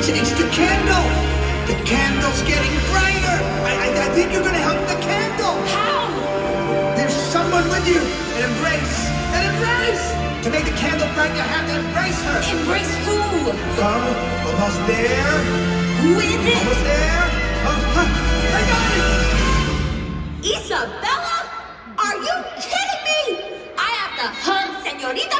It's, it's the candle! The candle's getting brighter! I, I, I think you're gonna help the candle! How? There's someone with you! An embrace! An embrace! To make the candle bright, you have to embrace her! Embrace who? Oh, almost there! Who is there. Isabela? Are you kidding me? I have to hunt Senorita